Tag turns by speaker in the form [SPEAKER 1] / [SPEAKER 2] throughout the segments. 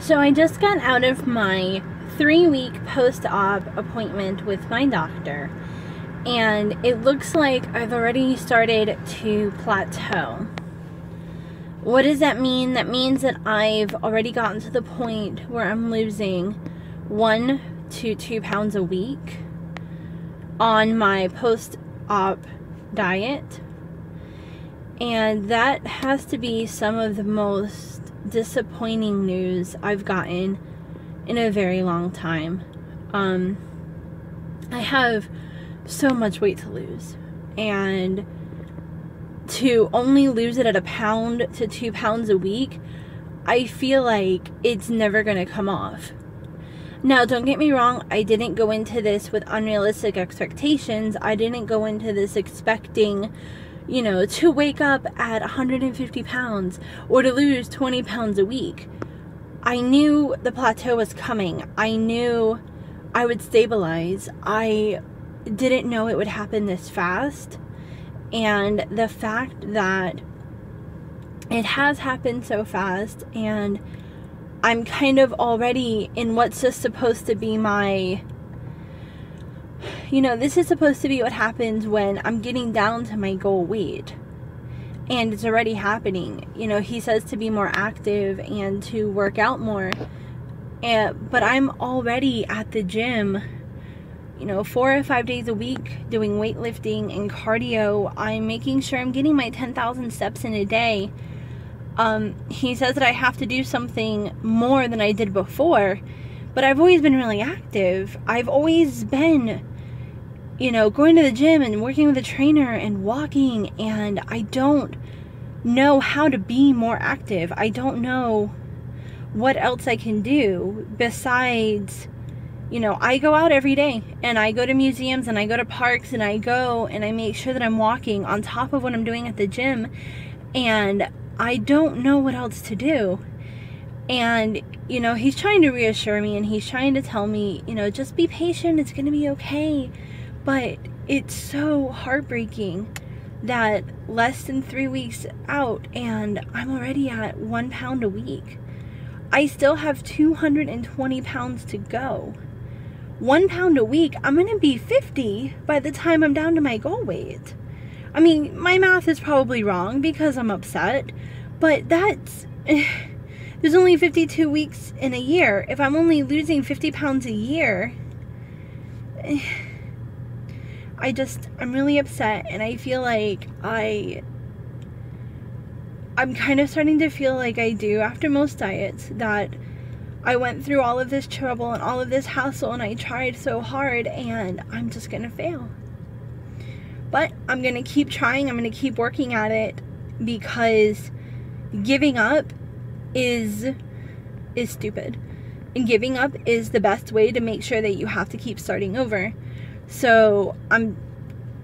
[SPEAKER 1] So I just got out of my three week post op appointment with my doctor, and it looks like I've already started to plateau. What does that mean? That means that I've already gotten to the point where I'm losing one to two pounds a week on my post op diet. And that has to be some of the most disappointing news I've gotten in a very long time. Um, I have so much weight to lose. And to only lose it at a pound to two pounds a week, I feel like it's never going to come off. Now, don't get me wrong, I didn't go into this with unrealistic expectations. I didn't go into this expecting, you know, to wake up at 150 pounds or to lose 20 pounds a week. I knew the plateau was coming. I knew I would stabilize. I didn't know it would happen this fast. And the fact that it has happened so fast and I'm kind of already in what's just supposed to be my you know, this is supposed to be what happens when I'm getting down to my goal weight. And it's already happening. You know, he says to be more active and to work out more. And, but I'm already at the gym, you know, four or five days a week doing weightlifting and cardio. I'm making sure I'm getting my 10,000 steps in a day um, he says that I have to do something more than I did before, but I've always been really active. I've always been, you know, going to the gym and working with a trainer and walking, and I don't know how to be more active. I don't know what else I can do besides, you know, I go out every day and I go to museums and I go to parks and I go and I make sure that I'm walking on top of what I'm doing at the gym. And I don't know what else to do. And, you know, he's trying to reassure me and he's trying to tell me, you know, just be patient, it's going to be okay. But it's so heartbreaking that less than three weeks out and I'm already at one pound a week. I still have 220 pounds to go. One pound a week, I'm to be 50 by the time I'm down to my goal weight. I mean, my math is probably wrong because I'm upset, but that's. There's only 52 weeks in a year. If I'm only losing 50 pounds a year, I just, I'm really upset and I feel like I. I'm kind of starting to feel like I do after most diets that I went through all of this trouble and all of this hassle and I tried so hard and I'm just gonna fail. But I'm to keep trying. I'm to keep working at it because giving up is is stupid. And giving up is the best way to make sure that you have to keep starting over. So, I'm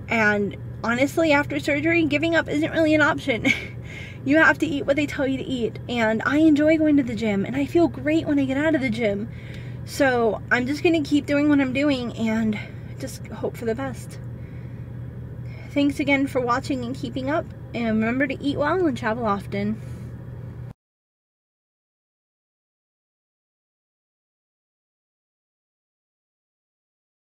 [SPEAKER 1] and honestly after surgery, giving up isn't really an option. you have to eat what they tell you to eat. And I enjoy going to the gym and I feel great when I get out of the gym. So, I'm just going to keep doing what I'm doing and just hope for the best. Thanks again for watching and keeping up, and remember to eat well and travel often.